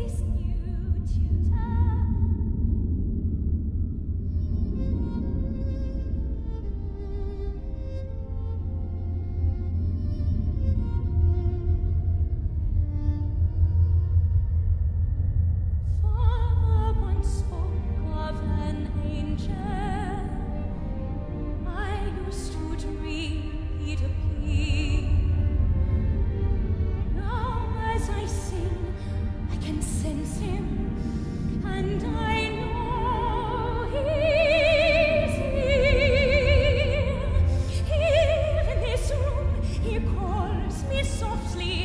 this new I sense and I know he's here. Here in calls me softly,